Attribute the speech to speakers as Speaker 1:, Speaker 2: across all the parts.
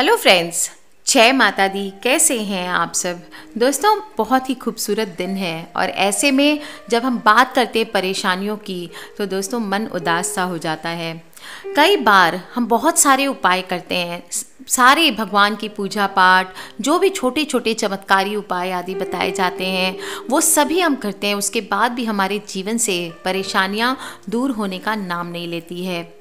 Speaker 1: Hello friends जय माता दी। कैसे हैं आप सब? दोस्तों, बहुत ही खूबसूरत दिन है और ऐसे में जब हम बात करते हैं परेशानियों की तो दोस्तों, मन उदास सा हो जाता है। कई बार हम बहुत सारे उपाय करते हैं। सारे भगवान की पूजा पाठ, जो भी छोटे छोटे चमत्कारी उपाय आदि बताए जाते हैं, वो सभी हम करते हैं। उसके बाद भी हमारे जीवन से परेशानियाँ दूर होने का नाम नहीं लेती है।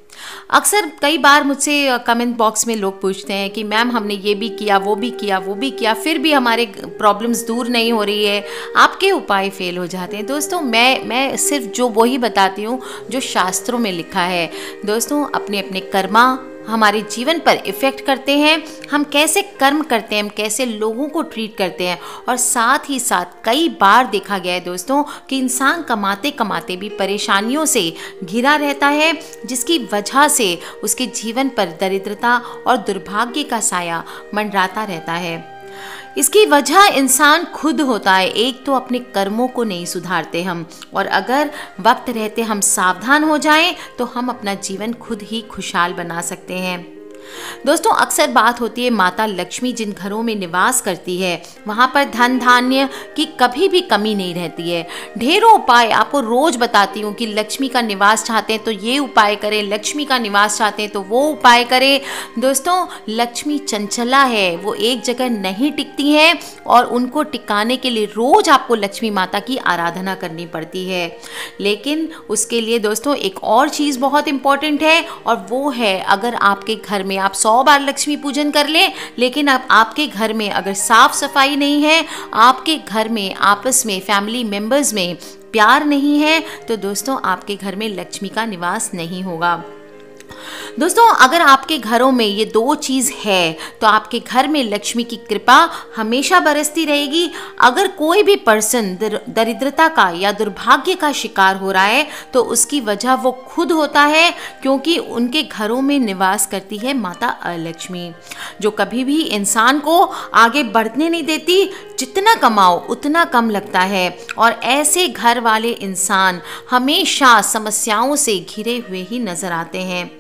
Speaker 1: अक्सर कई बार मुझसे कमेंट बॉक्स में लोग पूछते हैं कि, मैम, हमने ये भी किया, वो भी किया, वो भी किया, फिर भी हमारे प्रॉब्लम्स दूर नहीं हो रही है। आपके उपाय फेल हो जाते हैं। दोस्तों, मैं मैं सिर्फ़ जो वही बताती हूँ, जो शास्त्रों में लिखा है। दोस्तों अपने अपने कर्मा हमारे जीवन पर इफ़ेक्ट करते हैं, हम कैसे कर्म करते हैं, हम कैसे लोगों को ट्रीट करते हैं। और साथ ही साथ कई बार देखा गया है दोस्तों कि इंसान कमाते कमाते भी परेशानियों से घिरा रहता है, जिसकी वजह से उसके जीवन पर दरिद्रता और दुर्भाग्य का साया मंडराता रहता है। इसकी वजह इंसान खुद होता है। एक तो अपने कर्मों को नहीं सुधारते हम, और अगर वक्त रहते हम सावधान हो जाएँ तो हम अपना जीवन खुद ही खुशहाल बना सकते हैं। दोस्तों, अक्सर बात होती है माता लक्ष्मी जिन घरों में निवास करती है, वहाँ पर धन धान्य की कभी भी कमी नहीं रहती है। ढेरों उपाय आपको रोज बताती हूँ कि लक्ष्मी का निवास चाहते हैं तो ये उपाय करें, लक्ष्मी का निवास चाहते हैं तो वो उपाय करें। दोस्तों, लक्ष्मी चंचला है, वो एक जगह नहीं टिकती है और उनको टिकाने के लिए रोज आपको लक्ष्मी माता की आराधना करनी पड़ती है। लेकिन उसके लिए दोस्तों, एक और चीज़ बहुत इंपॉर्टेंट है और वो है, अगर आपके घर में आप सौ बार लक्ष्मी पूजन कर लें, लेकिन अब आपके घर में अगर साफ़ सफ़ाई नहीं है, आपके घर में, आपस में फैमिली मेंबर्स में प्यार नहीं है तो दोस्तों, आपके घर में लक्ष्मी का निवास नहीं होगा। दोस्तों, अगर आपके घरों में ये दो चीज़ है तो आपके घर में लक्ष्मी की कृपा हमेशा बरसती रहेगी। अगर कोई भी पर्सन दरिद्रता का या दुर्भाग्य का शिकार हो रहा है तो उसकी वजह वो खुद होता है, क्योंकि उनके घरों में निवास करती है माता अलक्ष्मी, जो कभी भी इंसान को आगे बढ़ने नहीं देती। जितना कमाओ, उतना कम लगता है। और ऐसे घर वाले इंसान हमेशा समस्याओं से घिरे हुए ही नज़र आते हैं।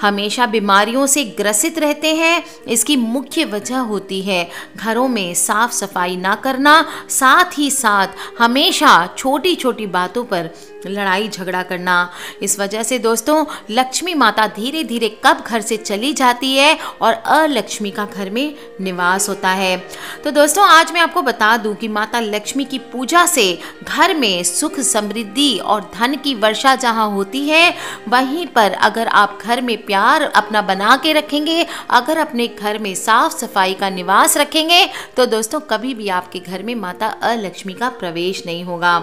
Speaker 1: हमेशा बीमारियों से ग्रसित रहते हैं। इसकी मुख्य वजह होती है घरों में साफ़ सफ़ाई ना करना। साथ ही साथ हमेशा छोटी छोटी बातों पर लड़ाई झगड़ा करना। इस वजह से दोस्तों, लक्ष्मी माता धीरे धीरे कब घर से चली जाती है और अलक्ष्मी का घर में निवास होता है। तो दोस्तों, आज मैं आपको बता दूँ कि माता लक्ष्मी की पूजा से घर में सुख, समृद्धि और धन की वर्षा जहाँ होती है, वहीं पर अगर आप घर में प्यार अपना बना के रखेंगे, अगर अपने घर में साफ़ सफ़ाई का निवास रखेंगे तो दोस्तों कभी भी आपके घर में माता अलक्ष्मी का प्रवेश नहीं होगा।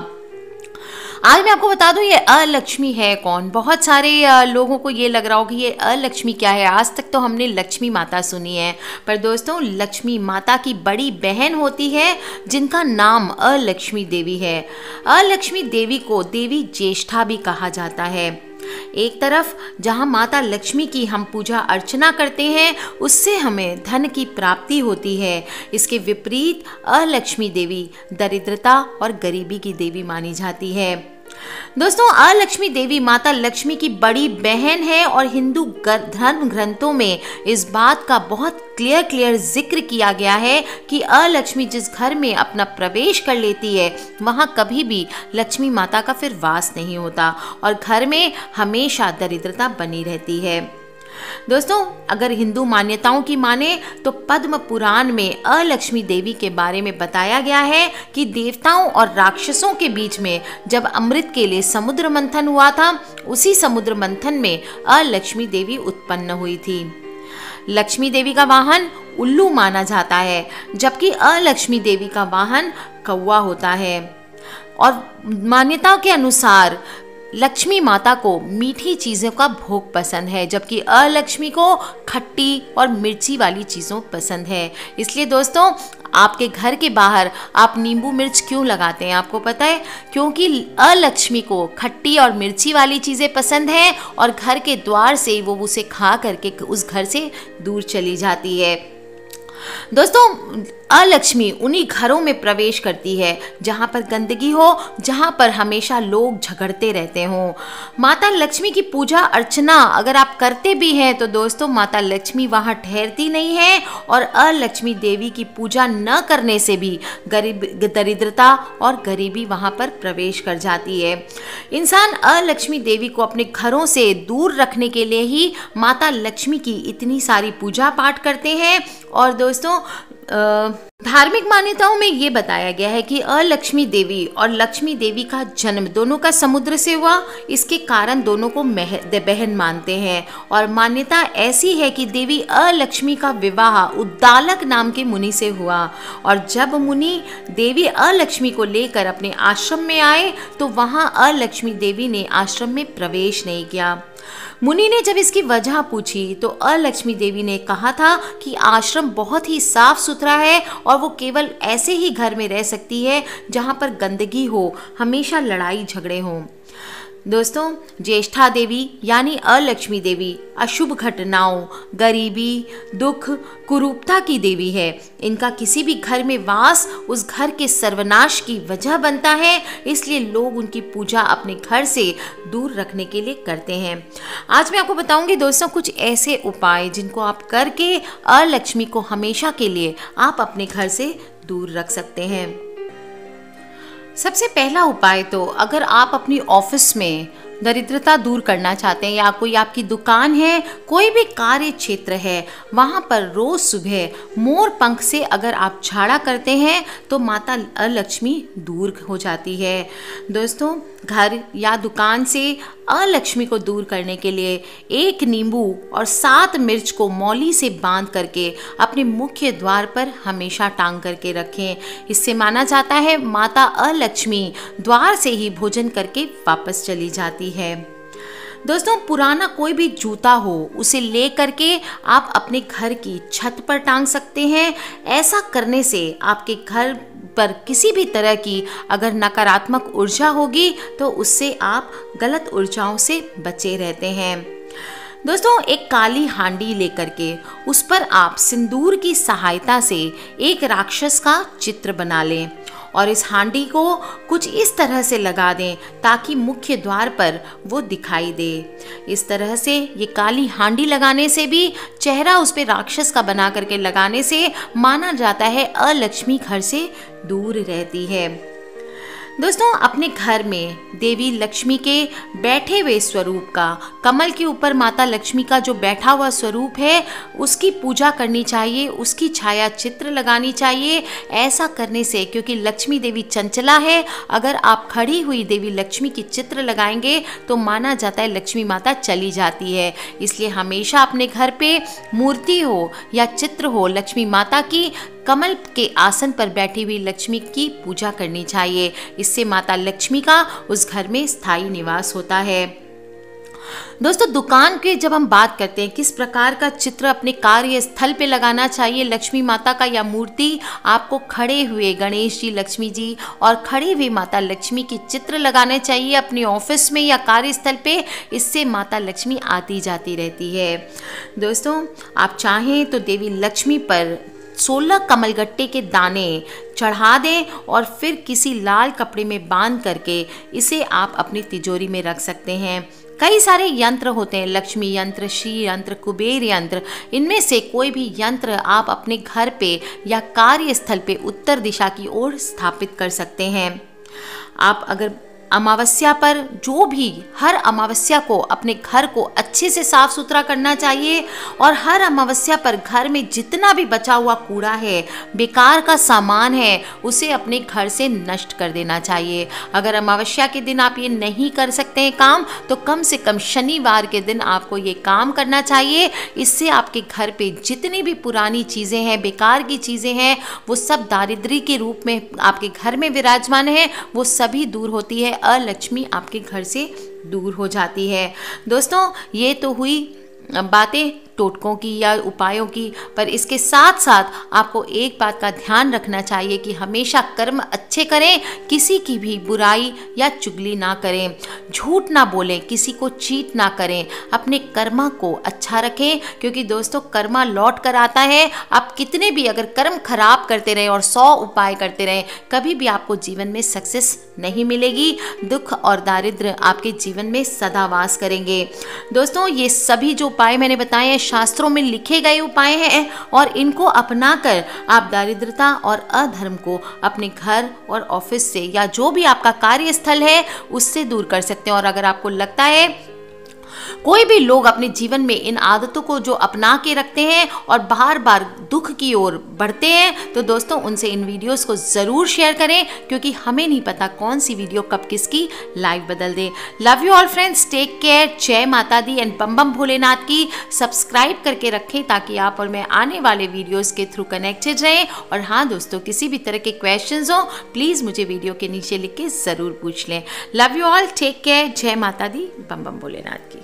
Speaker 1: आज मैं आपको बता दूँ, ये अलक्ष्मी है कौन? बहुत सारे लोगों को ये लग रहा होगा ये अलक्ष्मी क्या है। आज तक तो हमने लक्ष्मी माता सुनी है। पर दोस्तों, लक्ष्मी माता की बड़ी बहन होती है, जिनका नाम अलक्ष्मी देवी है। अलक्ष्मी देवी को देवी ज्येष्ठा भी कहा जाता है। एक तरफ़, जहाँ माता लक्ष्मी की हम पूजा अर्चना करते हैं, उससे हमें धन की प्राप्ति होती है। इसके विपरीत अलक्ष्मी देवी दरिद्रता और गरीबी की देवी मानी जाती है। दोस्तों, अलक्ष्मी देवी माता लक्ष्मी की बड़ी बहन है और हिंदू धर्म ग्रंथों में इस बात का बहुत क्लियर क्लियर ज़िक्र किया गया है कि अलक्ष्मी जिस घर में अपना प्रवेश कर लेती है, वहाँ कभी भी लक्ष्मी माता का फिर वास नहीं होता और घर में हमेशा दरिद्रता बनी रहती है। दोस्तों, अगर हिंदू मान्यताओं की माने तो पद्म पुराण में अलक्ष्मी देवी के बारे में बताया गया है कि देवताओं और राक्षसों के बीच में जब अमृत के लिए समुद्र मंथन हुआ था, उसी समुद्र मंथन में अलक्ष्मी देवी उत्पन्न हुई थी। लक्ष्मी देवी का वाहन उल्लू माना जाता है, जबकि अलक्ष्मी देवी का वाहन कौआ होता है। और मान्यताओं के अनुसार लक्ष्मी माता को मीठी चीज़ों का भोग पसंद है, जबकि अलक्ष्मी को खट्टी और मिर्ची वाली चीज़ों पसंद है। इसलिए दोस्तों, आपके घर के बाहर आप नींबू मिर्च क्यों लगाते हैं? आपको पता है? क्योंकि अलक्ष्मी को खट्टी और मिर्ची वाली चीज़ें पसंद हैं और घर के द्वार से वो उसे खा करके उस घर से दूर चली जाती है। दोस्तों अलक्ष्मी उन्हीं घरों में प्रवेश करती है, जहाँ पर गंदगी हो, जहाँ पर हमेशा लोग झगड़ते रहते हों। माता लक्ष्मी की पूजा अर्चना अगर आप करते भी हैं तो दोस्तों माता लक्ष्मी वहाँ ठहरती नहीं है और अलक्ष्मी देवी की पूजा न करने से भी गरीब, दरिद्रता और गरीबी वहाँ पर प्रवेश कर जाती है। इंसान अलक्ष्मी देवी को अपने घरों से दूर रखने के लिए ही माता लक्ष्मी की इतनी सारी पूजा पाठ करते हैं। और दोस्तों 呃 धार्मिक मान्यताओं में ये बताया गया है कि अलक्ष्मी देवी और लक्ष्मी देवी का जन्म दोनों का समुद्र से हुआ। इसके कारण दोनों को बहन मानते हैं। और मान्यता ऐसी है कि देवी अलक्ष्मी का विवाह उद्दालक नाम के मुनि से हुआ। और जब मुनि देवी अलक्ष्मी को लेकर अपने आश्रम में आए तो वहाँ अलक्ष्मी देवी ने आश्रम में प्रवेश नहीं किया। मुनि ने जब इसकी वजह पूछी तो अलक्ष्मी देवी ने कहा था कि आश्रम बहुत ही साफ़ सुथरा है और वो केवल ऐसे ही घर में रह सकती है जहाँ पर गंदगी हो, हमेशा लड़ाई झगड़े हों। दोस्तों, ज्येष्ठा देवी यानी अलक्ष्मी देवी अशुभ घटनाओं, गरीबी, दुख, कुरूपता की देवी है। इनका किसी भी घर में वास उस घर के सर्वनाश की वजह बनता है, इसलिए लोग उनकी पूजा अपने घर से दूर रखने के लिए करते हैं। आज मैं आपको बताऊँगी दोस्तों कुछ ऐसे उपाय जिनको आप करके अलक्ष्मी को हमेशा के लिए आप अपने घर से दूर रख सकते हैं। सबसे पहला उपाय तो अगर आप अपनी ऑफ़िस में दरिद्रता दूर करना चाहते हैं या कोई आपकी दुकान है, कोई भी कार्य क्षेत्र है, वहाँ पर रोज़ सुबह मोर पंख से अगर आप झाड़ा करते हैं तो माता अलक्ष्मी दूर हो जाती है। दोस्तों, घर या दुकान से अलक्ष्मी को दूर करने के लिए एक नींबू और सात मिर्च को मौली से बाँध करके अपने मुख्य द्वार पर हमेशा टांग करके रखें। इससे माना जाता है माता अलक्ष्मी द्वार से ही भोजन करके वापस चली जाती है। दोस्तों, पुराना कोई भी जूता हो, उसे ले करके आप अपने घर की छत पर टांग सकते हैं। ऐसा करने से आपके घर पर किसी भी तरह की अगर नकारात्मक ऊर्जा होगी तो उससे आप गलत ऊर्जाओं से बचे रहते हैं। दोस्तों, एक काली हांडी लेकर के उस पर आप सिंदूर की सहायता से एक राक्षस का चित्र बना लें। और इस हांडी को कुछ इस तरह से लगा दें ताकि मुख्य द्वार पर वो दिखाई दे। इस तरह से ये काली हांडी लगाने से भी, चेहरा उस पर राक्षस का बना करके लगाने से माना जाता है अलक्ष्मी घर से दूर रहती है। दोस्तों, अपने घर में देवी लक्ष्मी के बैठे हुए स्वरूप का, कमल के ऊपर माता लक्ष्मी का जो बैठा हुआ स्वरूप है, उसकी पूजा करनी चाहिए, उसकी छाया चित्र लगानी चाहिए, ऐसा करने से, क्योंकि लक्ष्मी देवी चंचला है, अगर आप खड़ी हुई देवी लक्ष्मी की चित्र लगाएँगे तो माना जाता है लक्ष्मी माता चली जाती है। इसलिए हमेशा अपने घर पे मूर्ति हो या चित्र हो लक्ष्मी माता की कमल के आसन पर बैठी हुई लक्ष्मी की पूजा करनी चाहिए। इससे माता लक्ष्मी का उस घर में स्थायी निवास होता है। दोस्तों, दुकान के जब हम बात करते हैं, किस प्रकार का चित्र अपने कार्य स्थल पे लगाना चाहिए, लक्ष्मी माता का या मूर्ति, आपको खड़े हुए गणेश जी, लक्ष्मी जी और खड़ी हुई माता लक्ष्मी की चित्र लगाने चाहिए अपने ऑफ़िस में या कार्यस्थल पे। इससे माता लक्ष्मी आती जाती रहती है। दोस्तों, आप चाहें तो देवी लक्ष्मी पर सोलह कमलगट्टे के दाने चढ़ा दें और फिर किसी लाल कपड़े में बाँध करके इसे आप अपनी तिजोरी में रख सकते हैं। कई सारे यंत्र होते हैं, लक्ष्मी यंत्र, श्री यंत्र, कुबेर यंत्र। इनमें से कोई भी यंत्र आप अपने घर पे या कार्यस्थल पे उत्तर दिशा की ओर स्थापित कर सकते हैं। आप अगर अमावस्या पर जो भी हर अमावस्या को, अपने घर को अच्छे से साफ़ सुथरा करना चाहिए और हर अमावस्या पर घर में जितना भी बचा हुआ कूड़ा है, बेकार का सामान है, उसे अपने घर से नष्ट कर देना चाहिए। अगर अमावस्या के दिन आप ये नहीं कर सकते हैं काम तो कम से कम शनिवार के दिन आपको ये काम करना चाहिए। इससे आपके घर पे जितनी भी पुरानी चीज़ें हैं, बेकार की चीज़ें हैं, वो सब दारिद्री के रूप में आपके घर में विराजमान है, वो सभी दूर होती है। अलक्ष्मी आपके घर से दूर हो जाती है। दोस्तों ये तो हुई बातें टोटकों की या उपायों की, पर इसके साथ साथ आपको एक बात का ध्यान रखना चाहिए कि हमेशा कर्म अच्छे करें, किसी की भी बुराई या चुगली ना करें। झूठ ना बोलें, किसी को चीट ना करें। अपने कर्मा को अच्छा रखें, क्योंकि दोस्तों, कर्मा लौट कर आता है। आप कितने भी अगर कर्म खराब करते रहें और सौ उपाय करते रहें, कभी भी आपको जीवन में सक्सेस नहीं मिलेगी। दुख और दारिद्र आपके जीवन में सदावास करेंगे। दोस्तों, ये सभी जो उपाय मैंने बताए हैं शास्त्रों में लिखे गए उपाय हैं और इनको अपनाकर आप दारिद्रता और अधर्म को अपने घर और ऑफ़िस से या जो भी आपका कार्यस्थल है, उससे दूर कर सकते हैं। और अगर आपको लगता है कोई भी लोग अपने जीवन में इन आदतों को जो अपना के रखते हैं और बार बार दुख की ओर बढ़ते हैं तो दोस्तों उनसे इन वीडियोस को ज़रूर शेयर करें, क्योंकि हमें नहीं पता कौन सी वीडियो कब किसकी लाइफ बदल दे। Love you all friends take care जय माता दी एंड बम बम भोलेनाथ की। सब्सक्राइब करके रखें ताकि आप और मैं आने वाले वीडियोज़ के थ्रू कनेक्टेड रहें। और हाँ दोस्तों, किसी भी तरह के क्वेश्चन हो प्लीज़ मुझे वीडियो के नीचे लिख के ज़रूर पूछ लें। Love you all take care जय माता दी. बम बम भोलेनाथ की।